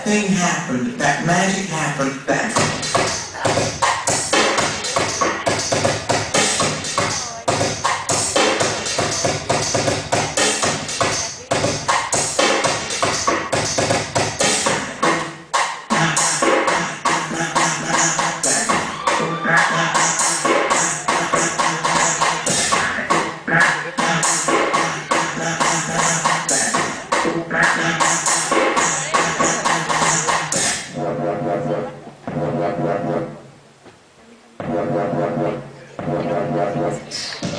that thing happened, that magic happened, that... Thanks.